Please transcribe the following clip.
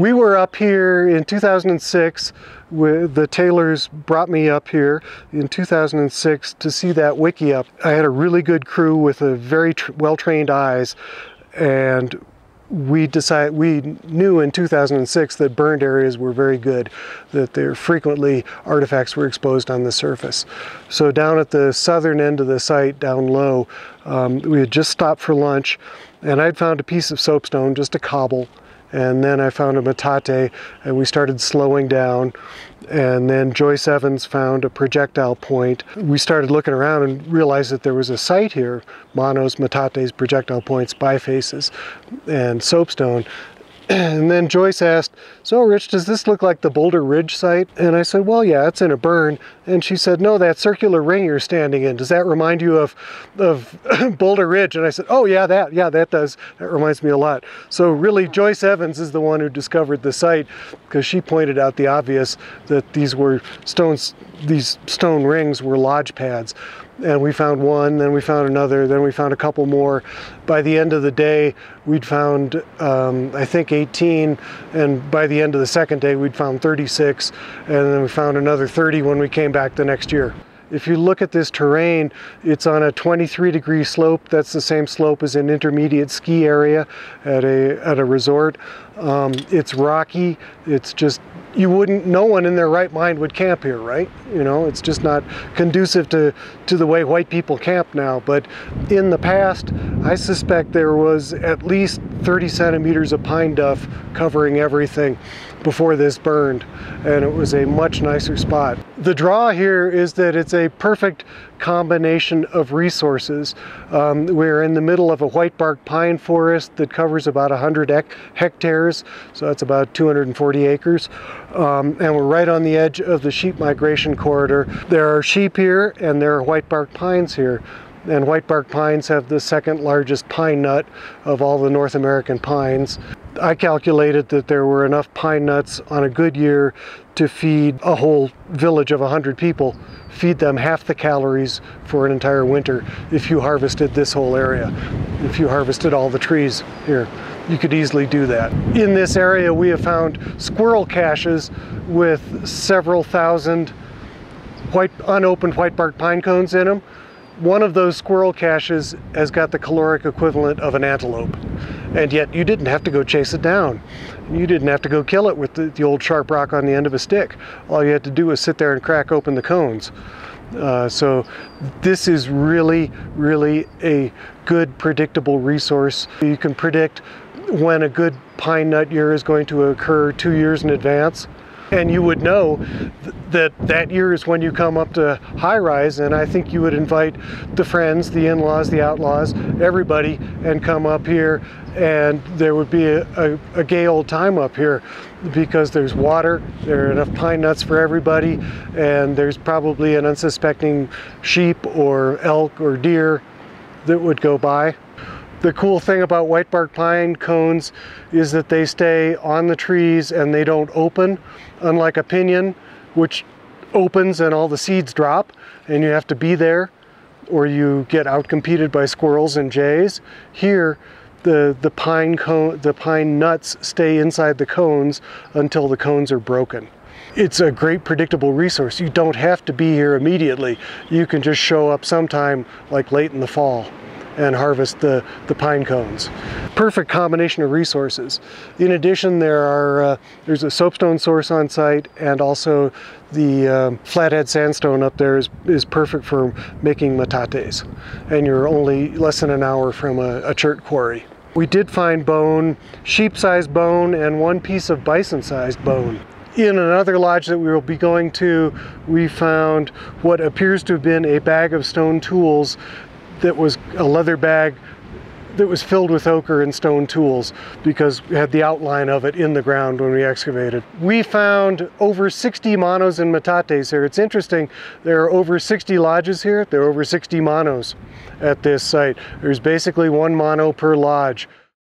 We were up here in 2006. With the Taylors brought me up here in 2006 to see that wickiup. I had a really good crew with a very well-trained eyes, and we decided we knew in 2006 that burned areas were very good, that there frequently artifacts were exposed on the surface. So down at the southern end of the site, down low, um, we had just stopped for lunch, and I'd found a piece of soapstone, just a cobble, and then I found a metate and we started slowing down and then Joyce Evans found a projectile point. We started looking around and realized that there was a site here, monos, metates, projectile points, bifaces, and soapstone and then Joyce asked, so Rich, does this look like the Boulder Ridge site? And I said, well, yeah, it's in a burn. And she said, no, that circular ring you're standing in, does that remind you of, of Boulder Ridge? And I said, oh yeah, that, yeah, that does. That reminds me a lot. So really Joyce Evans is the one who discovered the site because she pointed out the obvious that these were stones, these stone rings were lodge pads and we found one, then we found another, then we found a couple more. By the end of the day, we'd found, um, I think, 18, and by the end of the second day, we'd found 36, and then we found another 30 when we came back the next year. If you look at this terrain, it's on a 23 degree slope. That's the same slope as an intermediate ski area at a, at a resort. Um, it's rocky. It's just, you wouldn't, no one in their right mind would camp here, right? You know, it's just not conducive to, to the way white people camp now. But in the past, I suspect there was at least 30 centimeters of pine duff covering everything before this burned and it was a much nicer spot. The draw here is that it's a perfect combination of resources. Um, we're in the middle of a white bark pine forest that covers about 100 hectares, so that's about 240 acres. Um, and we're right on the edge of the sheep migration corridor. There are sheep here and there are white bark pines here and white bark pines have the second largest pine nut of all the North American pines. I calculated that there were enough pine nuts on a good year to feed a whole village of 100 people, feed them half the calories for an entire winter if you harvested this whole area, if you harvested all the trees here. You could easily do that. In this area we have found squirrel caches with several thousand white unopened white bark pine cones in them one of those squirrel caches has got the caloric equivalent of an antelope. And yet you didn't have to go chase it down. You didn't have to go kill it with the, the old sharp rock on the end of a stick. All you had to do was sit there and crack open the cones. Uh, so this is really, really a good predictable resource. You can predict when a good pine nut year is going to occur two years in advance and you would know th that that year is when you come up to high rise and I think you would invite the friends, the in-laws, the outlaws, everybody and come up here and there would be a, a, a, gay old time up here because there's water, there are enough pine nuts for everybody and there's probably an unsuspecting sheep or elk or deer that would go by. The cool thing about white bark pine cones is that they stay on the trees and they don't open, unlike a pinyon, which opens and all the seeds drop and you have to be there or you get outcompeted by squirrels and jays. Here, the, the, pine cone, the pine nuts stay inside the cones until the cones are broken. It's a great predictable resource. You don't have to be here immediately. You can just show up sometime like late in the fall and harvest the, the pine cones. Perfect combination of resources. In addition, there are uh, there's a soapstone source on site and also the um, flathead sandstone up there is, is perfect for making metates. And you're only less than an hour from a, a chert quarry. We did find bone, sheep-sized bone, and one piece of bison-sized bone. In another lodge that we will be going to, we found what appears to have been a bag of stone tools that was a leather bag that was filled with ochre and stone tools because we had the outline of it in the ground when we excavated. We found over 60 monos and metates here. It's interesting, there are over 60 lodges here. There are over 60 monos at this site. There's basically one mono per lodge.